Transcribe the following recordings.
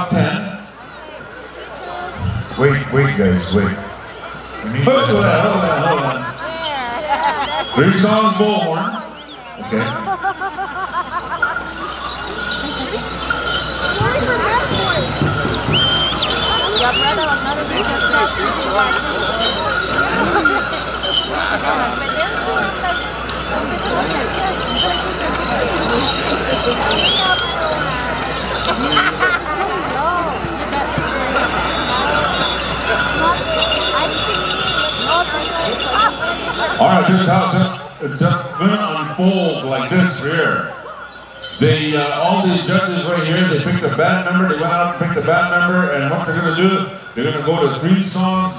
top 10. Wait, wait, guys, wait. Hold on, hold on, hold on. Three songs, bullhorn. Okay. All right, is how it's, unfold like this here. They, uh, all these judges right here, they picked a band member, they went out and picked a band member, and what they're going to do, they're going to go to three songs,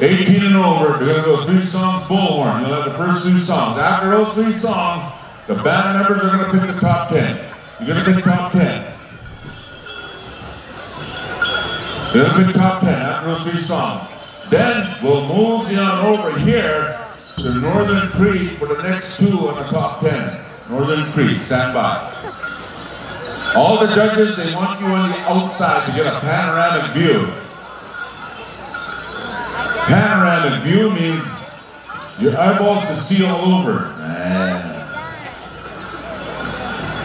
18 and over, they're going to go three songs bullhorn. You'll have the first two songs. After those three songs, the band members are going to pick the top 10. You're going to pick top 10. Pick top 10 after three songs. Then we'll move on over here to Northern Cree for the next two on the top 10. Northern Cree, stand by. All the judges, they want you on the outside to get a panoramic view. Panoramic view means your eyeballs can see all over.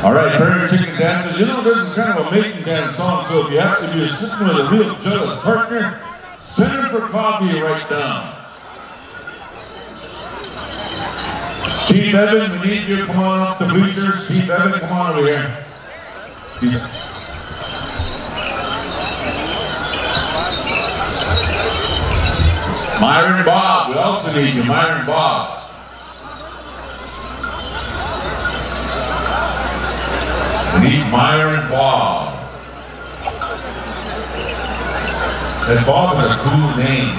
All right, Prairie Chicken Dancers. You know, this is kind of a making dance song, so if you have to be sitting with a real jealous partner, send her for coffee right now. Chief Evan, we need you to come on off the bleachers. Chief Evan, come on over here. He's- Myron Bob, we also need you, Myron Bob. Need Myron Bob. That Bob is a cool name.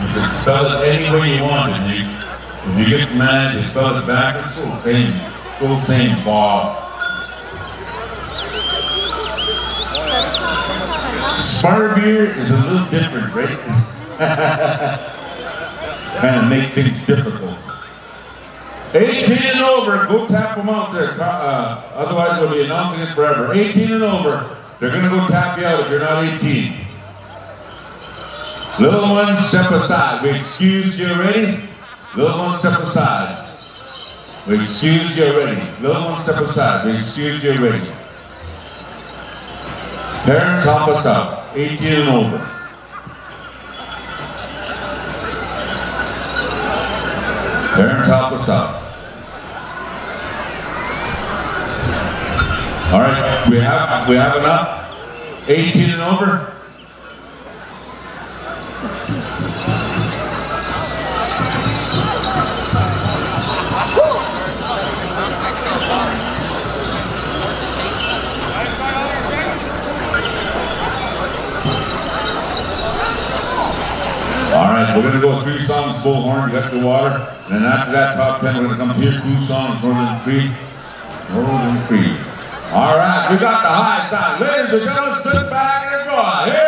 You can spell it any way you want. And you, if you get mad, you spell it backwards. Still the same, still same Bob. Smart beer is a little different, right? kind of make things difficult. 18 and over, go tap them out there. Uh, otherwise, we'll be announcing it forever. 18 and over, they're going to go tap you out if you're not 18. Little ones, step aside. We excuse you already. Little ones, step aside. We excuse you already. Little ones, step aside. We excuse you already. Parents, help us out. 18 and over. Parents, help us out. All right, we have we have enough. 18 and over. All right, we're gonna go three songs, bullhorn, you got the water, and after that, top ten, we're gonna come here, two songs, Northern Cree, Northern Cree. All right, we got the high side. Ladies and gentlemen, sit back and enjoy. Here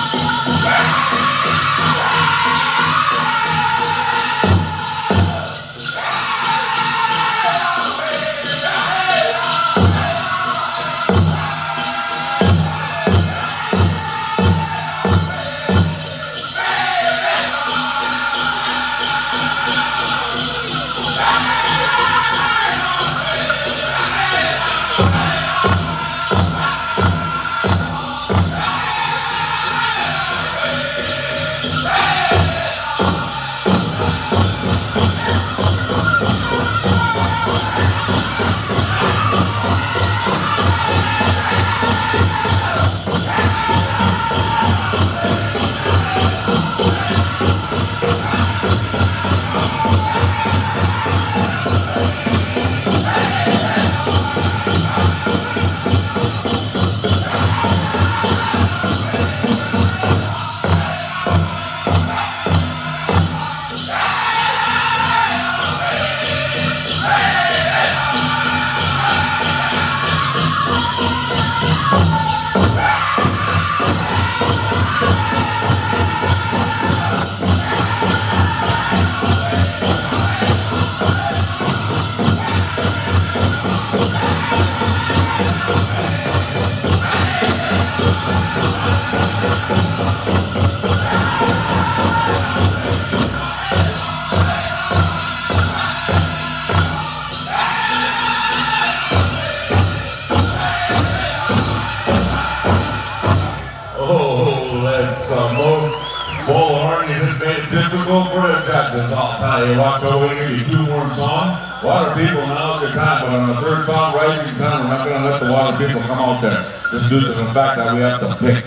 we're going to give you two more songs. Water people, now's your time. But on the third song, Rising Sun, we're not going to let the water people come out there. Just due to the fact that we have to pick.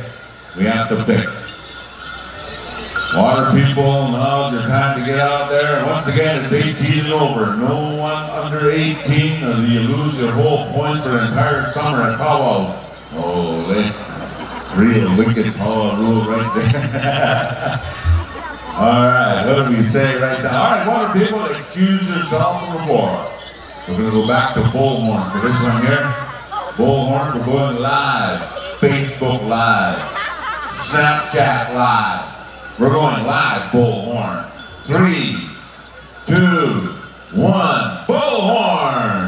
We have to pick. Water people, now's your time to get out there. Once again, it's 18 and over. No one under 18, or you lose your whole points for the entire summer at powwows. Oh, they real wicked power rule right there. All right, what do we say right now? All right, water people, excuse yourself from the floor. We're going to go back to Bullhorn for this one here. Bullhorn, we're going live. Facebook Live. Snapchat Live. We're going live, Bullhorn. Three, two, one, Bullhorn!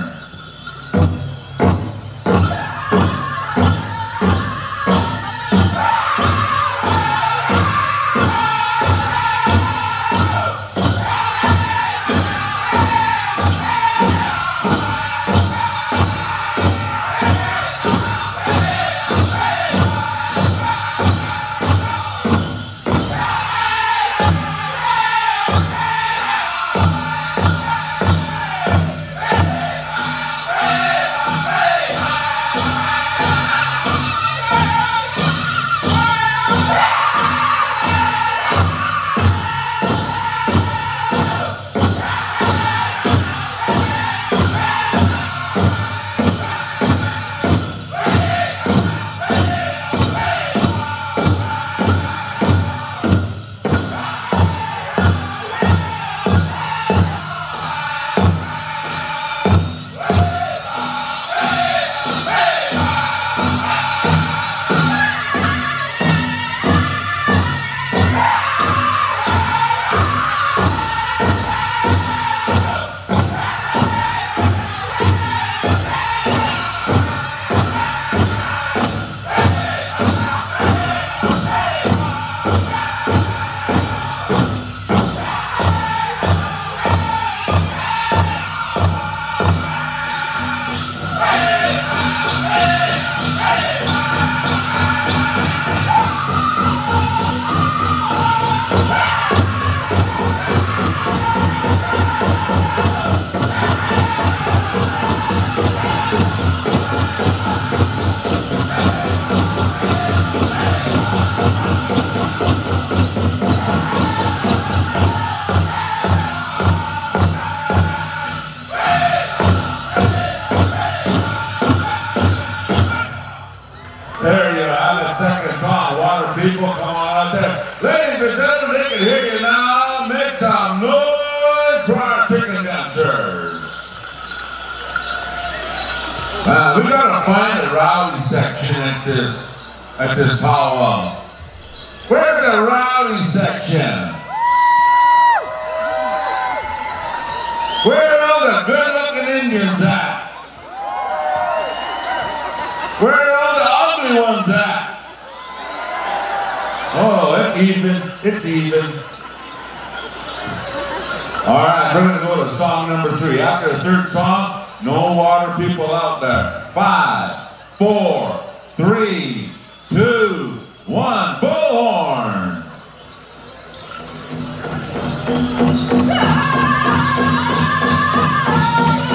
We gotta find the rowdy section at this at this powwow. Where's the rowdy section? Where are all the good-looking Indians at? Where are all the ugly ones at? Oh, it's even. It's even. All right, we're gonna go to song number three. After the third song, no water people out there. Five, four, three, two, one. Bullhorn.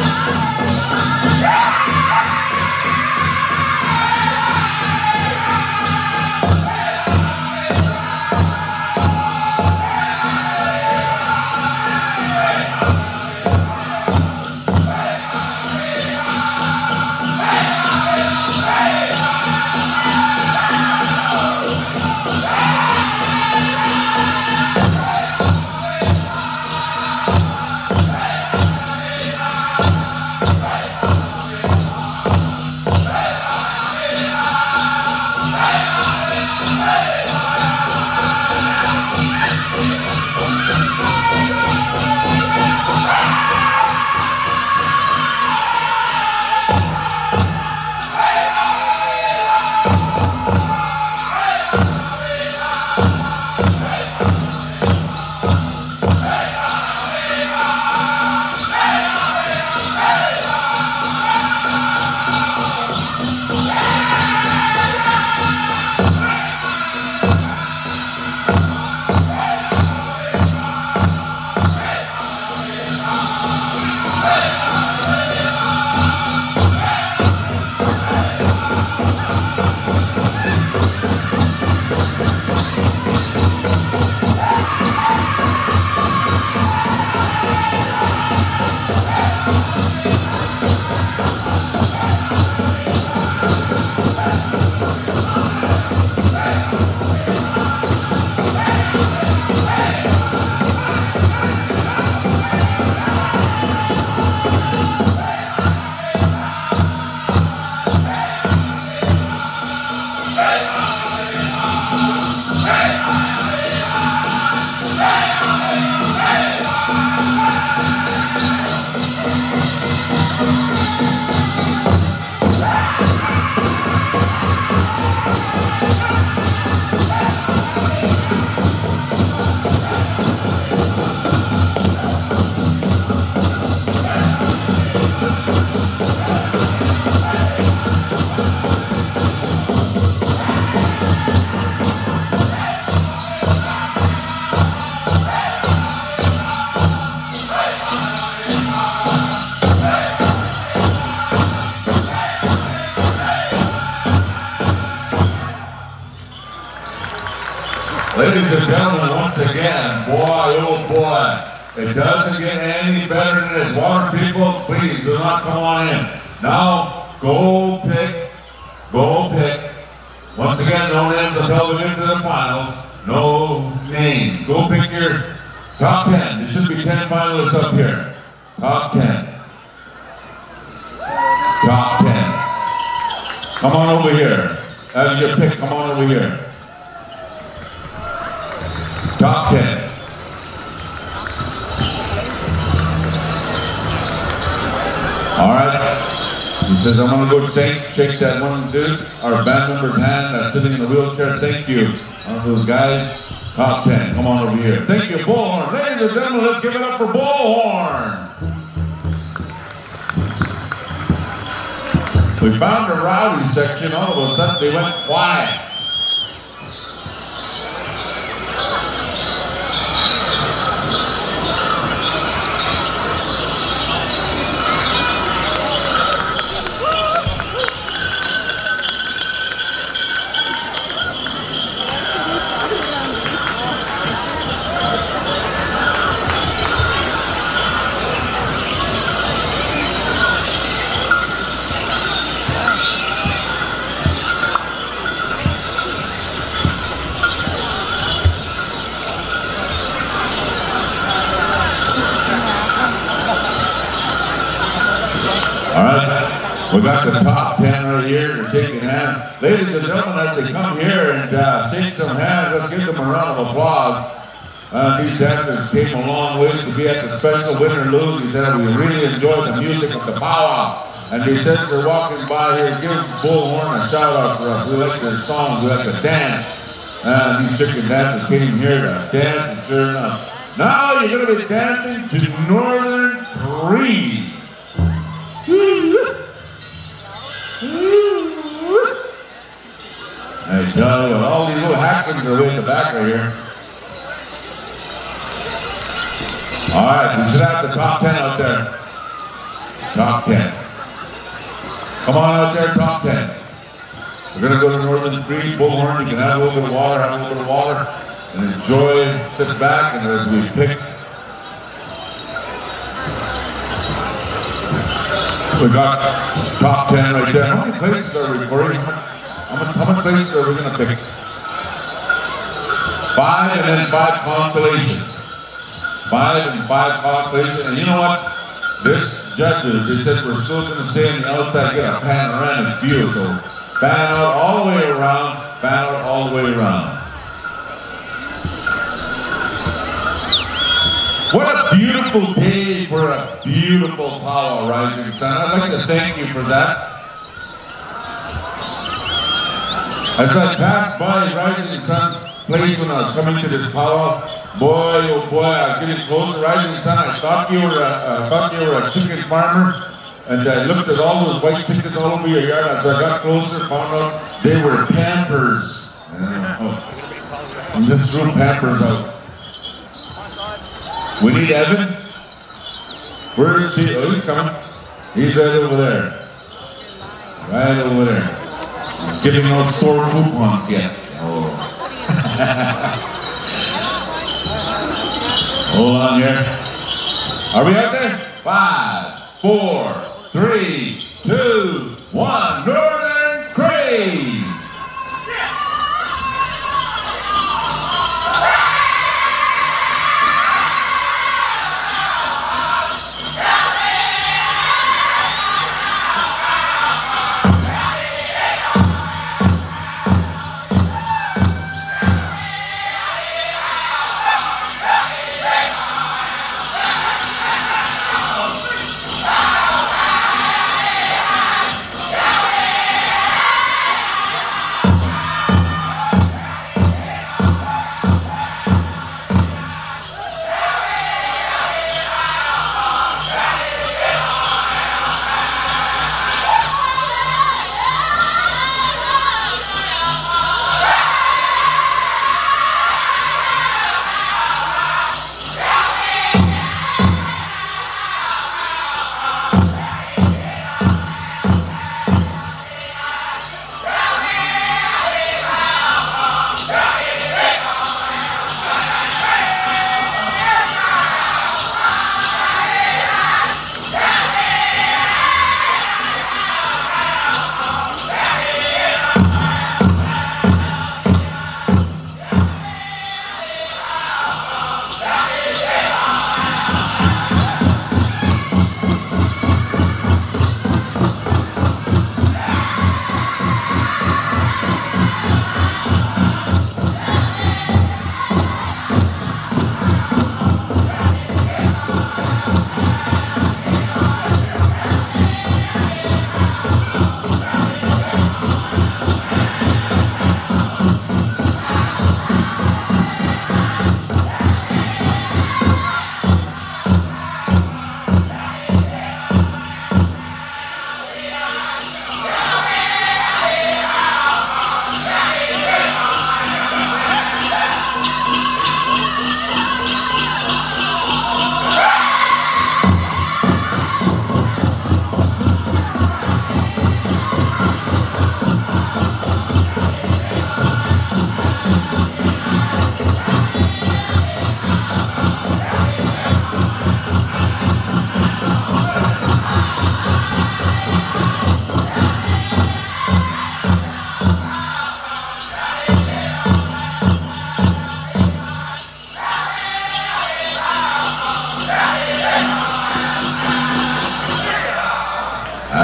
Ladies and gentlemen, once again, boy, oh boy, it doesn't get any better than this. Water people, please do not come on in. Now, go pick, go pick. Once again, no names until we get to the finals. No name. Go pick your top 10. There should be 10 finalists up here. Top 10. Top 10. Come on over here. As your pick, come on over here. 10. All right. He says, I want to go shake, shake that one dude, our band member's hand that's sitting in the wheelchair. Thank you. One of those guys. Top 10. Come on over here. Thank you, Bullhorn. Ladies and gentlemen, let's give it up for Bullhorn. We found a rowdy section. All of a sudden, they went quiet. We got the top 10 right here. They're shaking hands. Ladies and gentlemen, as they come here and uh, shake some hands, let's give them a round of applause. Uh, these dancers came a long way to be at the special win or lose. He said we really enjoyed the music of the powwow. And they said they're walking by here, give Bullhorn a shout out for us. We like their songs, we like to dance. And these chicken dancers came here to dance, and sure enough. Now you're going to be dancing to Northern Breeze. Tell uh, you, all these little hackers are in the back right here. All right, we should have the top 10 out there. Top 10. Come on out there, top 10. We're going to go to Northern Cree, Bullhorn. You can have a little bit of water, have a little bit of water, and enjoy, sit back, and as we pick We got top 10 right there. How many places are we recording? How many, places are we going to pick? Five and then five consolation. Five and five consolation. And you know what? This judges, they said we're still going to stay on the outside, get a panoramic view. So all the way around, fan all the way around. What a beautiful day beautiful power rising sun. I'd like to thank you for that. As I passed by Rising Sun's place when I was coming to this powwow, boy, oh boy, I was getting close to Rising Sun. I thought you were a, I thought you were a chicken farmer. And I looked at all those white chickens all over your yard. As I got closer, found out they were Pampers. Yeah. Oh. And this threw Pampers out. We need Evan. Where is he? Oh, he's coming. He's right over there. Right over there. He's giving those store coupons yet. Oh. Hold on here. Are we out there? Five, four, three, two, one. Northern Crane.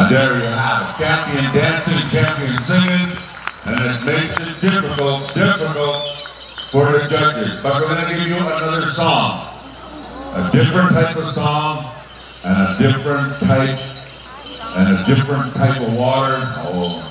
There you have it. Champion dancing, champion singing, and it makes it difficult, difficult for the judges. But we're going to give you another song. A different type of song, and a different type, and a different type of water. Oh.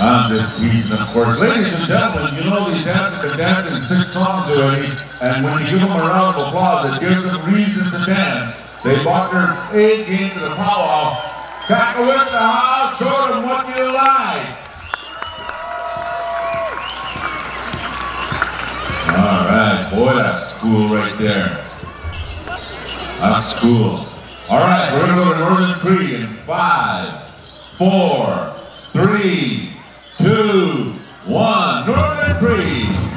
I'm just teasing, of course. Ladies and gentlemen, you know these dancers been dancing six songs already, and when you give them a round of applause, it gives them reason to dance. They their A game to the powwow. Back with the house, show them what you like. All right, boy, that's cool right there. That's cool. All right, we're gonna go to Northern Cree in five, four, three, two, one. Northern Cree.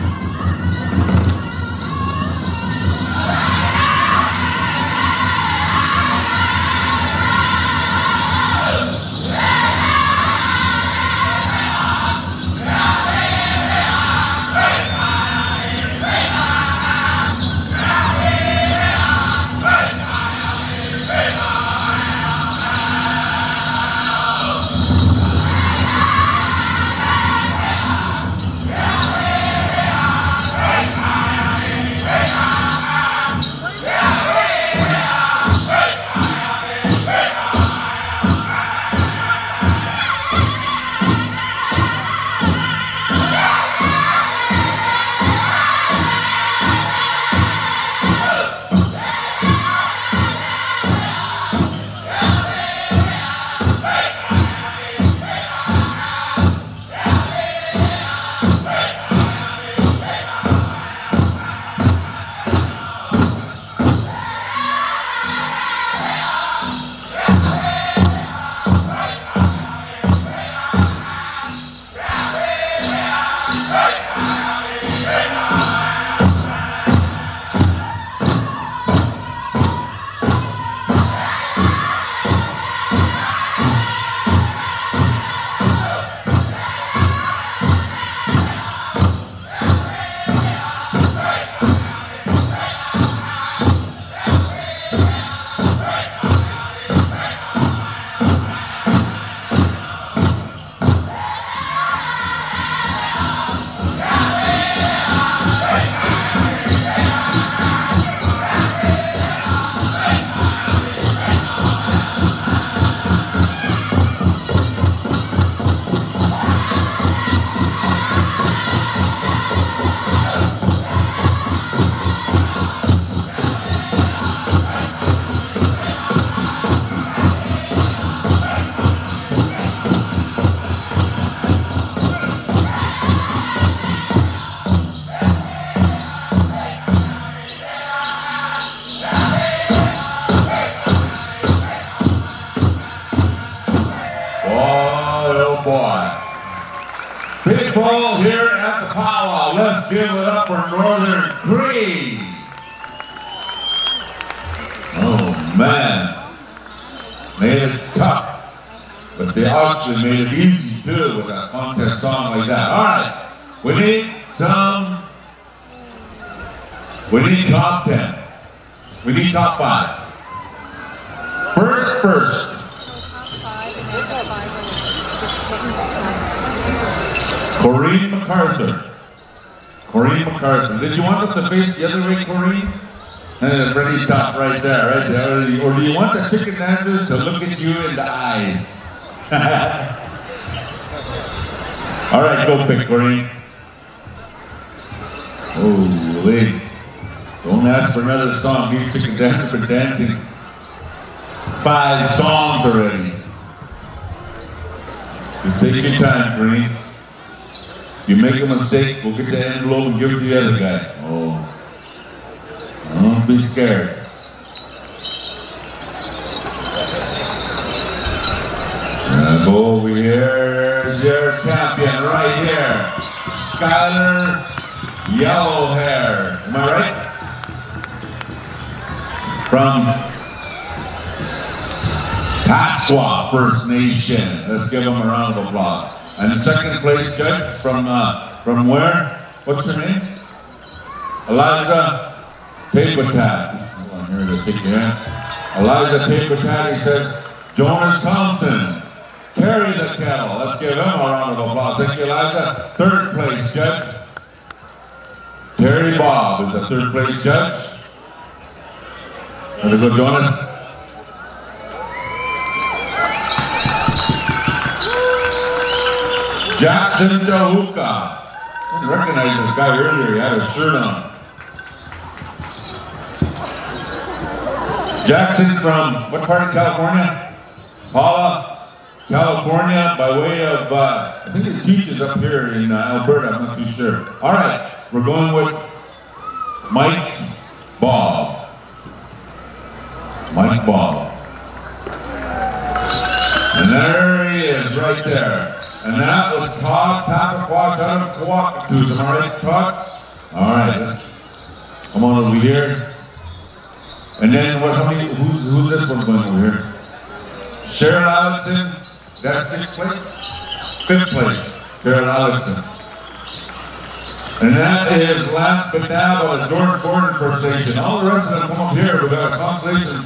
But made it easy too with a contest song like that. All right, we need some, we need top 10. We need top five. First, first, Corrine MacArthur. Corrine MacArthur. Did you want us to face the other way, Corrine? Uh, pretty tough right there, right there. Or do you want the chicken dancers to look at you in the eyes? All right, go pick. Oh, wait. Don't ask for another song. These chicken dancers been dancing five songs already. Just take your time, Green. You make a mistake, we'll get the envelope and give it to the other guy. Oh. Don't be scared. Go over here. Here's your champion right here. Skylar Yellow Hair. Am I right? From Pasqua First Nation. Let's give them a round of applause. And second place judge from uh, from where? What's her name? Eliza Papertat. On here to take your hand. Eliza Papertat, he says, Jonas Thompson. Carry the kettle. Let's give him a round of applause. Thank you, Eliza. Third place judge. Terry Bob is the third place judge. Very good, Jonas. Jackson Dahuka. Didn't recognize this guy earlier. He had a shirt on. Jackson from what part of California? Paula, California, by way of, uh, I think he teaches up here in uh, Alberta, I'm not too sure. All right, we're going with Mike Bob. Mike Bob. And there he is, right there. And that was Todd Tapaquash out of Kawacatoose. Am I right, Todd? All right, come on over here. And then what, how many, who's, who's this one going over here? Sharon Allison, that's sixth place? Fifth place, Sharon Allison. And that is Lance McNabb of George Gordon First Nation. All the rest of them come up here. We've got a consolation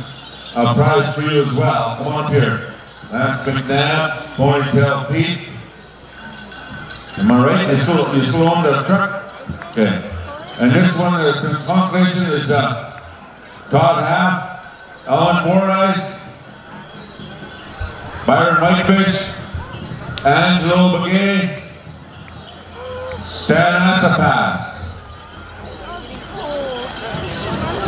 uh, prize for you as well. Come on up here. Lance McNabb, Ponytail Pete. Am I right? You still, you still on the truck? Okay. And this one, the consolation is uh, Todd Half, Alan Fordyce, Byron Mikefish, Angelo Begay, Stan Asapas.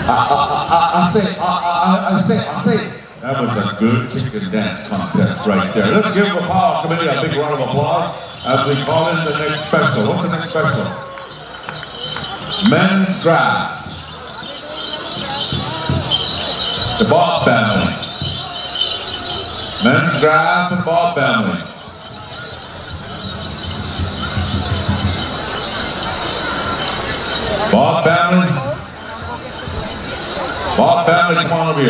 I, I, I, I say, I, I, I say, I say. That was a good chicken dance contest right there. Let's give the powwow committee a big round of applause as we call in the next special. What's the next special? Men's grass. The Bob family. Men's and Bob family. Bob family. Bob family, come on over here.